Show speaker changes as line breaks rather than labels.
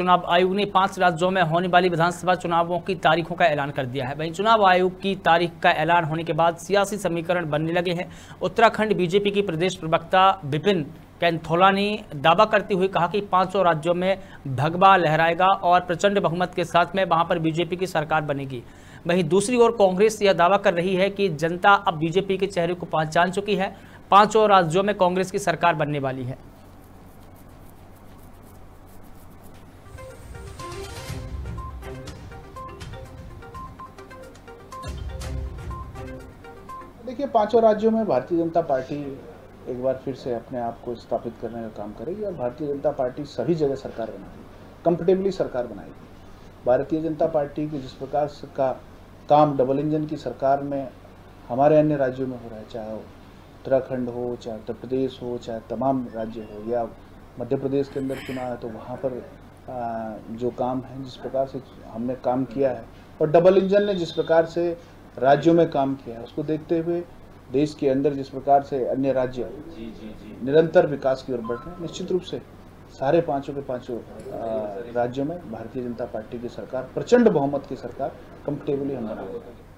चुनाव आयोग ने पाँच राज्यों में होने वाली विधानसभा चुनावों की तारीखों का ऐलान कर दिया है। वहीं चुनाव आयोग की तारीख का ऐलान होने के बाद सियासी समीकरण बनने लगे हैं। उत्तराखंड बीजेपी की प्रदेश प्रवक्ता विपिन कैंथोला ने दावा करते हुए कहा कि पाँचों राज्यों में भगवा लहराएगा और प्रचंड बहुमत के साथ में वहाँ पर बीजेपी की सरकार बनेगी। वहीं दूसरी ओर कांग्रेस यह दावा कर रही है कि जनता अब बीजेपी के चेहरे को पहचान चुकी है। पाँचों राज्यों में कांग्रेस की सरकार बनने वाली है।
देखिए, पाँचों राज्यों में भारतीय जनता पार्टी एक बार फिर से अपने आप को स्थापित करने का काम करेगी और भारतीय जनता पार्टी सभी जगह सरकार बनाएगी कंफर्टेबली सरकार बनाएगी। भारतीय जनता पार्टी की जिस प्रकार का काम डबल इंजन की सरकार में हमारे अन्य राज्यों में हो रहा है, चाहे उत्तराखंड हो, चाहे उत्तर प्रदेश हो, चाहे तमाम राज्य हो, या मध्य प्रदेश के अंदर चुनाव है तो वहाँ पर जो काम है, जिस प्रकार से हमने काम किया है, और डबल इंजन ने जिस प्रकार से राज्यों में काम किया उसको देखते हुए देश के अंदर जिस प्रकार से अन्य राज्य निरंतर विकास की ओर बढ़ रहे हैं निश्चित रूप से सारे पाँचों के पाँचों राज्यों में भारतीय जनता पार्टी की सरकार प्रचंड बहुमत की सरकार कंफर्टेबली हम बनाएँगे